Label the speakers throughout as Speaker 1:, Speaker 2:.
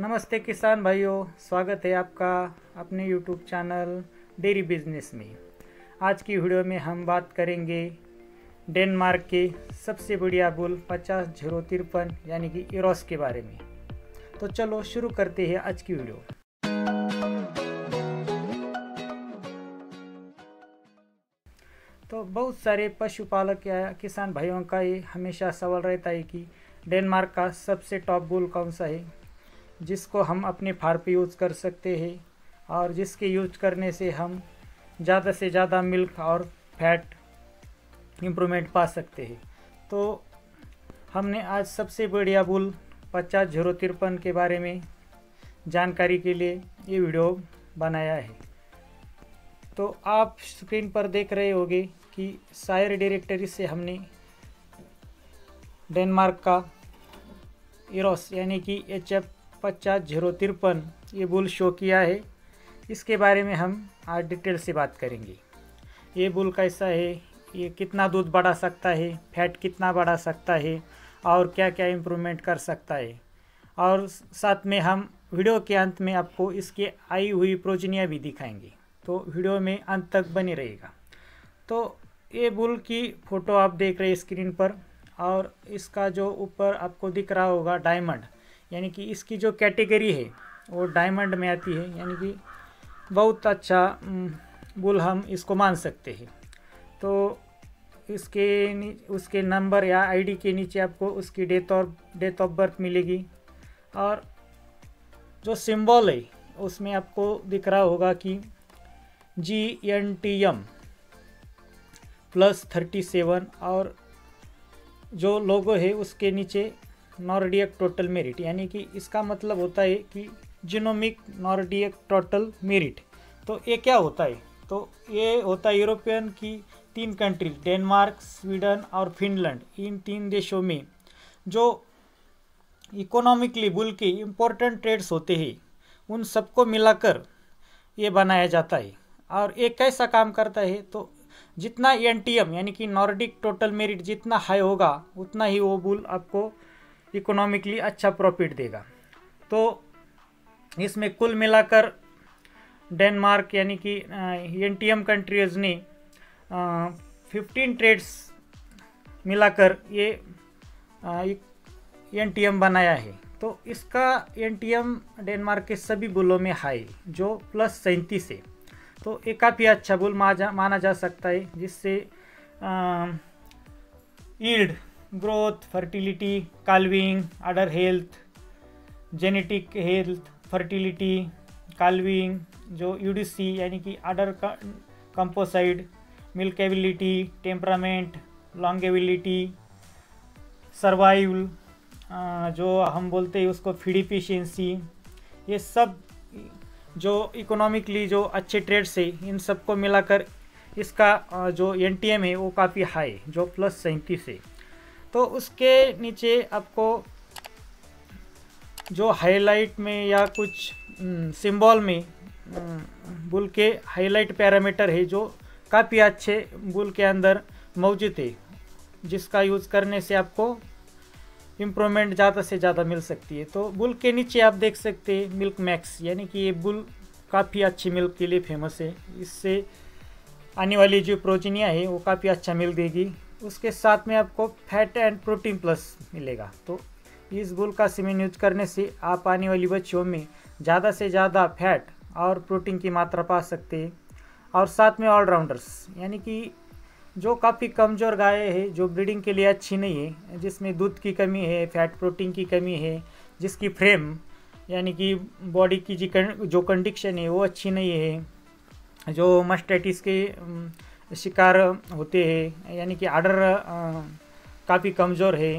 Speaker 1: नमस्ते किसान भाइयों, स्वागत है आपका अपने यूट्यूब चैनल डेयरी बिज़नेस में। आज की वीडियो में हम बात करेंगे डेनमार्क के सबसे बढ़िया बुल पचास ज़ीरो तिरपन, यानी कि इरोस के बारे में। तो चलो शुरू करते हैं आज की वीडियो। तो बहुत सारे पशुपालक या किसान भाइयों का ये हमेशा सवाल रहता है कि डेनमार्क का सबसे टॉप बुल कौन सा है? जिसको हम अपने फार पे यूज़ कर सकते हैं और जिसके यूज़ करने से हम ज़्यादा से ज़्यादा मिल्क और फैट इम्प्रूवमेंट पा सकते हैं। तो हमने आज सबसे बढ़िया बुल पचास ज़ीरो तिरपन के बारे में जानकारी के लिए ये वीडियो बनाया है। तो आप स्क्रीन पर देख रहे होंगे कि सायर डायरेक्टरी से हमने डेनमार्क का इरोस, यानी कि एच एफ़ पचास ज़ीरो तिरपन ये बुल शो किया है। इसके बारे में हम आज डिटेल से बात करेंगे। ये बुल कैसा है? ये कितना दूध बढ़ा सकता है? फैट कितना बढ़ा सकता है? और क्या क्या इम्प्रूवमेंट कर सकता है? और साथ में हम वीडियो के अंत में आपको इसके आई हुई प्रोजनिया भी दिखाएँगे। तो वीडियो में अंत तक बने रहेगा तो ये बुल की फ़ोटो आप देख रहे हैं स्क्रीन पर और इसका जो ऊपर आपको दिख रहा होगा डायमंड यानी कि इसकी जो कैटेगरी है, वो डायमंड में आती है, यानी कि बहुत अच्छा बुल हम इसको मान सकते हैं। तो इसके उसके नंबर या आईडी के नीचे आपको उसकी डेट और डेट ऑफ़ बर्थ मिलेगी। और जो सिंबल है, उसमें आपको दिख रहा होगा कि G N T M plus thirty seven और जो लोगो है, उसके नीचे नॉर्डियक टोटल मेरिट, यानी कि इसका मतलब होता है कि जिनोमिक नॉर्डियक टोटल मेरिट। तो ये क्या होता है? तो ये होता है यूरोपियन की तीन कंट्री डेनमार्क, स्वीडन और फिनलैंड, इन तीन देशों में, जो इकोनॉमिकली बुल के इम्पोर्टेंट ट्रेड्स होते हैं। उन सबको मिलाकर ये बनाया जाता है। और ये कैसा काम करता है? तो जितना एन यानी कि नॉर्डिक टोटल मेरिट जितना हाई होगा, उतना ही वो बुल आपको इकोनॉमिकली अच्छा प्रॉफिट देगा। तो इसमें कुल मिलाकर डेनमार्क यानी कि एन टी एम कंट्रीज़ ने फिफ्टीन ट्रेड्स मिलाकर ये एन टी एम बनाया है। तो इसका एन टी एम डेनमार्क के सभी बुलों में हाई, जो प्लस सैंतीस है। तो ये काफ़ी अच्छा बुल माना जा सकता है, जिससे yield growth fertility calving udder health genetic health fertility calving जो यूडीसी यानी कि udder composite milkability temperament longevity survival जो हम बोलते हैं उसको फ़ीड इफिशियंसी ये सब जो इकोनॉमिकली जो अच्छे ट्रेड्स है, इन सबको मिलाकर इसका जो एनटीएम है, वो काफ़ी हाई जो प्लस सैंतीस है। तो उसके नीचे आपको जो हाईलाइट में या कुछ सिंबल में बुल के हाईलाइट पैरामीटर है जो काफ़ी अच्छे बुल के अंदर मौजूद है, जिसका यूज़ करने से आपको इम्प्रूवमेंट ज़्यादा से ज़्यादा मिल सकती है। तो बुल के नीचे आप देख सकते हैं मिल्क मैक्स यानी कि ये बुल काफ़ी अच्छी मिल्क के लिए फ़ेमस है। इससे आने वाली जो प्रोटीनिया है, वो काफ़ी अच्छा मिल देगी। उसके साथ में आपको फैट एंड प्रोटीन प्लस मिलेगा। तो इस बुल का सीमेंट यूज़ करने से आप आने वाली बच्चों में ज़्यादा से ज़्यादा फैट और प्रोटीन की मात्रा पा सकते हैं। और साथ में ऑलराउंडर्स, यानी कि जो काफ़ी कमज़ोर गाय है, जो ब्रीडिंग के लिए अच्छी नहीं है, जिसमें दूध की कमी है, फैट प्रोटीन की कमी है, जिसकी फ्रेम, यानी कि बॉडी की, जो कंडीशन है, वो अच्छी नहीं है, जो मस्टेटिस के शिकार होते हैं, यानी कि आर्डर काफ़ी कमज़ोर है,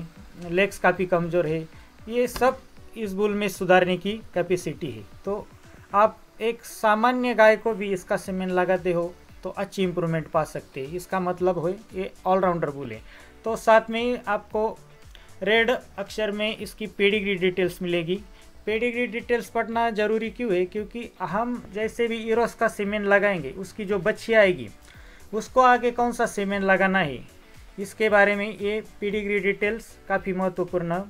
Speaker 1: लेग्स काफ़ी कमज़ोर है, ये सब इस बुल में सुधारने की कैपेसिटी है। तो आप एक सामान्य गाय को भी इसका सीमेंट लगाते हो तो अच्छी इम्प्रूवमेंट पा सकते हैं। इसका मतलब हो, ये ऑलराउंडर बुल है। तो साथ में ही आपको रेड अक्षर में इसकी पेडिग्री डिटेल्स मिलेगी। पेडिग्री डिटेल्स पढ़ना ज़रूरी क्यों है? क्योंकि हम जैसे भी इरोस का सीमेंट लगाएँगे, उसकी जो बच्ची आएगी उसको आगे कौन सा सीमेंट लगाना है? इसके बारे में ये पीडिग्री डिटेल्स काफ़ी महत्वपूर्ण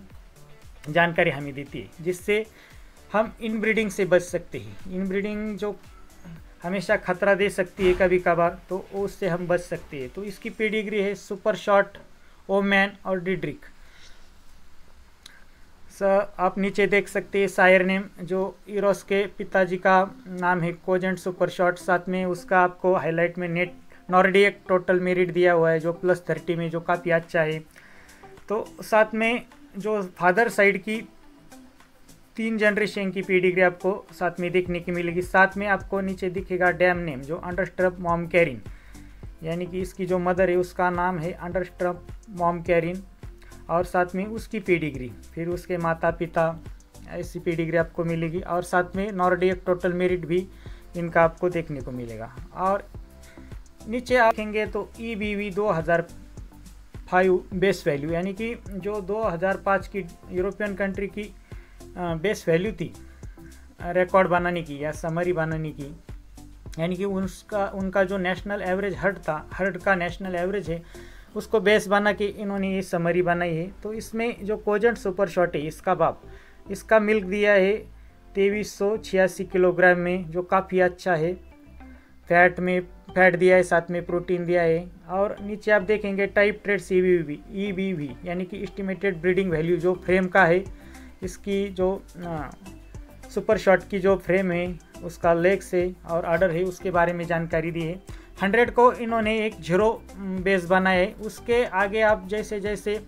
Speaker 1: जानकारी हमें देती है, जिससे हम इन ब्रीडिंग से बच सकते हैं। इन ब्रीडिंग जो हमेशा खतरा दे सकती है कभी कभार तो उससे हम बच सकते हैं। तो इसकी पेडिग्री है सुपर शॉट ओमैन और डिड्रिक सर आप नीचे देख सकते हैं सायर नेम जो इरोस के पिताजी का नाम है कोजेंट सुपर शॉट साथ में उसका आपको हाईलाइट में नेट नॉर्डियक टोटल मेरिट दिया हुआ है, जो प्लस थर्टी में, जो काफ़ी अच्छा है। तो साथ में जो फादर साइड की तीन जनरेशन की पीडिग्री आपको साथ में देखने की मिलेगी। साथ में आपको नीचे दिखेगा डैम नेम जो अंडरस्ट्रप मॉम कैरिन यानी कि इसकी जो मदर है, उसका नाम है अंडरस्ट्रप मॉम कैरिन और साथ में उसकी पीडिग्री फिर उसके माता पिता ऐसी पीडिग्री आपको मिलेगी। और साथ में नॉर्डियक टोटल मेरिट भी इनका आपको देखने को मिलेगा। और नीचे आखेंगे तो ई बी वी दो हज़ार फाइव बेस वैल्यू यानी कि जो 2005 की यूरोपियन कंट्री की बेस वैल्यू थी रिकॉर्ड बनाने की या समरी बनाने की, यानी कि उसका, उनका जो नेशनल एवरेज हर्ट था हर्ट का नेशनल एवरेज है, उसको बेस बना के इन्होंने ये समरी बनाई है। तो इसमें जो कोजेंट सुपर शॉट है, इसका बाप इसका मिल्क दिया है तेईस किलोग्राम में, जो काफ़ी अच्छा है फैट में फैट दिया है साथ में प्रोटीन दिया है। और नीचे आप देखेंगे type trait C B V E B V यानी कि इस्टीमेटेड ब्रीडिंग वैल्यू जो फ्रेम का है इसकी जो सुपर शॉट की जो फ्रेम है उसका लेग्स है और आर्डर है उसके बारे में जानकारी दी है। हंड्रेड को इन्होंने एक ज़ीरो बेस बनाया है। उसके आगे आप जैसे जैसे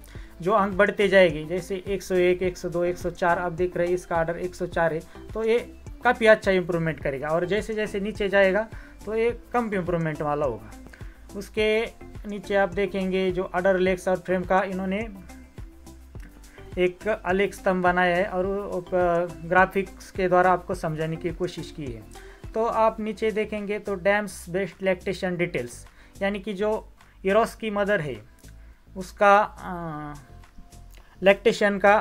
Speaker 1: जो अंक बढ़ते जाएगी जैसे 101, 102, 104 आप देख रहे हैं इसका आर्डर 104 है। तो ये काफ़ी अच्छा इम्प्रूवमेंट करेगा और जैसे जैसे नीचे जाएगा तो ये कम इम्प्रूवमेंट वाला होगा। उसके नीचे आप देखेंगे जो अडर लेक्स और फ्रेम का इन्होंने एक अलग स्तंभ बनाया है और ग्राफिक्स के द्वारा आपको समझाने की कोशिश की है। तो आप नीचे देखेंगे तो डैम्स बेस्ट लैक्टेशन डिटेल्स यानी कि जो इरोस की मदर है, उसका लैक्टेशन का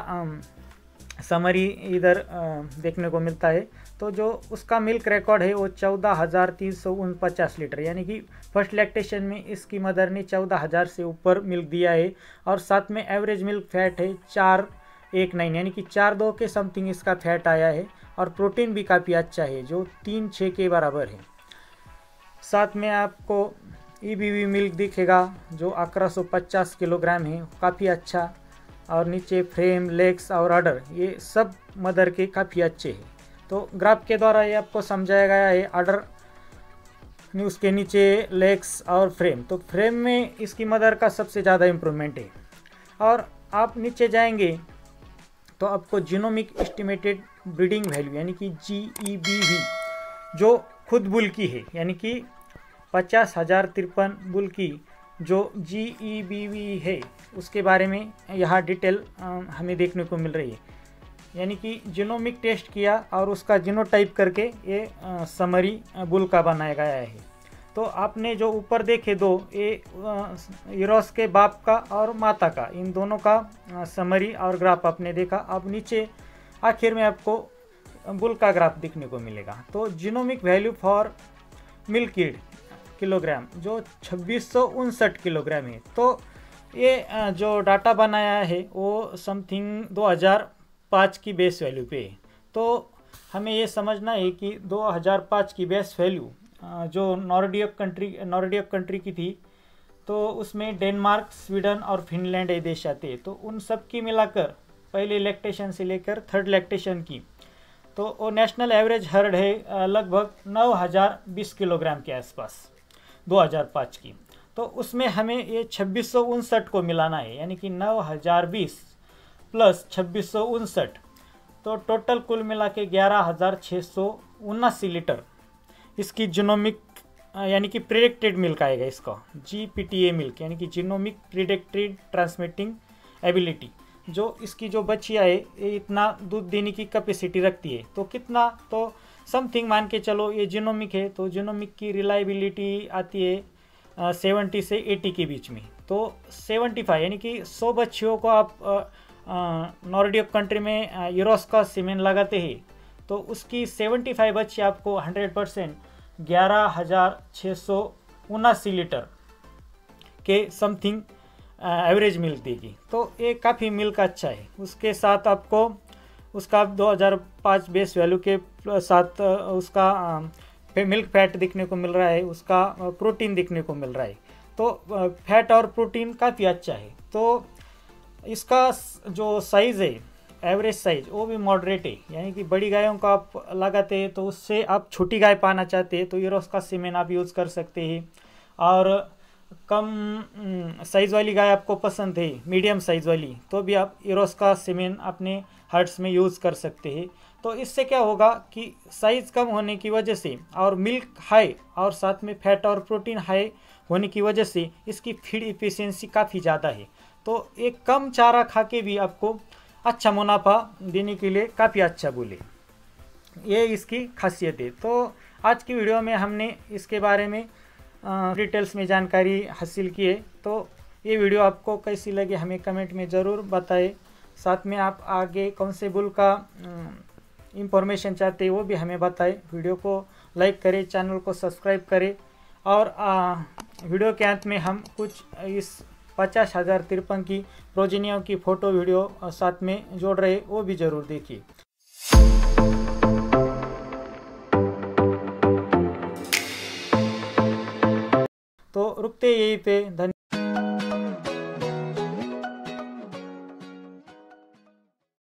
Speaker 1: समरी इधर देखने को मिलता है। तो जो उसका मिल्क रिकॉर्ड है वो चौदह हज़ार तीन सौ उनपचास लीटर, यानी कि फ़र्स्ट लैक्टेशन में इसकी मदर ने चौदह हज़ार से ऊपर मिल्क दिया है और साथ में एवरेज मिल्क फैट है चार एक नाइन यानी कि चार दो के समथिंग इसका फैट आया है और प्रोटीन भी काफ़ी अच्छा है, जो तीन छः के बराबर है। साथ में आपको ई बी मिल्क दिखेगा, जो अठारह सौ पचास किलोग्राम है, काफ़ी अच्छा। और नीचे फ्रेम लेग्स और ऑर्डर ये सब मदर के काफ़ी अच्छे हैं। तो ग्राफ के द्वारा ये आपको समझाया गया है आर्डर उसके नीचे लेग्स और फ्रेम तो फ्रेम में इसकी मदर का सबसे ज़्यादा इम्प्रूवमेंट है। और आप नीचे जाएँगे तो आपको जीनोमिक एस्टिमेटेड ब्रीडिंग वैल्यू यानी कि जी ई बी वी जो खुद बुल की है, यानी कि पचास हज़ार तिरपन बुल की जो जी ई बी वी है, उसके बारे में यहाँ डिटेल हमें देखने को मिल रही है। यानी कि जीनोमिक टेस्ट किया और उसका जीनोटाइप करके ये समरी बुल का बनाया गया है। तो आपने जो ऊपर देखे दो, ये यूरोस के बाप का और माता का, इन दोनों का समरी और ग्राफ आपने देखा। अब नीचे, आखिर में आपको बुल का ग्राफ दिखने को मिलेगा। तो genomic value for milk yield kilogram जो छब्बीस किलोग्राम है। तो ये जो डाटा बनाया है, वो समथिंग 2005 की बेस वैल्यू पे। तो हमें ये समझना है कि 2005 की बेस वैल्यू जो नॉर्डियक कंट्री नॉर्डियक कंट्री की थी तो उसमें डेनमार्क, स्वीडन और फिनलैंड ये देश आते तो उन सब की मिलाकर, पहले इलेक्ट्रेशन से लेकर थर्ड इलेक्ट्रेशन की तो वो नेशनल एवरेज हर्ड है लगभग नौ हज़ार बीस किलोग्राम के आसपास 2005 की। तो उसमें हमें ये छब्बीस को मिलाना है, यानी कि नौ हज़ार बीस प्लस छब्बीस तो टोटल कुल मिला के ग्यारह लीटर इसकी जिनोमिक यानी कि प्रिडिक्टेड मिल्क आएगा इसका। G P T A milk यानी कि जिनोमिक प्रिडिक्टेड ट्रांसमिटिंग एबिलिटी जो इसकी जो बच्चिया है ये इतना दूध देने की कैपेसिटी रखती है। तो कितना तो समथिंग मान के चलो ये जिनोमिक है तो जिनोमिक की रिलायबिलिटी आती है सेवेंटी से एटी के बीच में। तो सेवेंटी फाइव यानी कि सौ बच्चियों को आप नॉर्डिक कंट्री में यूरोस का सीमेंट लगाते हैं तो उसकी सेवेंटी फाइव बच्ची आपको हंड्रेड परसेंट, ग्यारह हज़ार छः सौ उनासी लीटर के समथिंग एवरेज मिल्क देगी। तो ये काफ़ी मिल्क अच्छा है। उसके साथ आपको, उसका 2005 बेस वैल्यू के साथ उसका मिल्क फैट दिखने को मिल रहा है, उसका प्रोटीन दिखने को मिल रहा है। तो फैट और प्रोटीन काफ़ी अच्छा है। तो इसका जो साइज़ है एवरेज साइज़ वो भी मॉडरेट है। यानी कि बड़ी गायों को आप लगाते हैं तो उससे आप छोटी गाय पाना चाहते हैं तो ईरोस का सीमेंट आप यूज़ कर सकते हैं। और कम साइज़ वाली गाय आपको पसंद है मीडियम साइज़ वाली तो भी आप ईरोस का सीमेंट अपने हर्ट्स में यूज़ कर सकते हैं। तो इससे क्या होगा कि साइज़ कम होने की वजह से और मिल्क हाई और साथ में फैट और प्रोटीन हाई होने की वजह से इसकी फ़ीड इफिशियंसी काफ़ी ज़्यादा है। तो एक कम चारा खा के भी आपको अच्छा मुनाफा देने के लिए काफ़ी अच्छा बोले। ये इसकी खासियत है। तो आज की वीडियो में हमने इसके बारे में डिटेल्स में जानकारी हासिल की है। तो ये वीडियो आपको कैसी लगी हमें कमेंट में ज़रूर बताएँ। साथ में आप आगे कौन से बुल का इंफॉर्मेशन चाहते हैं वो भी हमें बताएँ। वीडियो को लाइक करें चैनल को सब्सक्राइब करें। और आ, वीडियो के अंत में हम कुछ इस पचास हज़ार तिरपन की प्रोजनियों की फ़ोटो वीडियो साथ में जोड़ रहे, वो भी ज़रूर देखिए। तो रुकते यहीं पे धन्यवाद